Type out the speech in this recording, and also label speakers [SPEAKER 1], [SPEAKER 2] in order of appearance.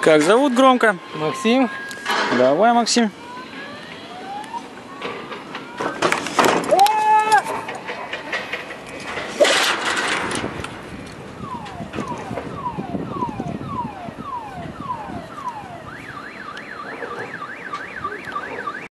[SPEAKER 1] Как зовут громко?
[SPEAKER 2] Максим.
[SPEAKER 1] Давай, Максим.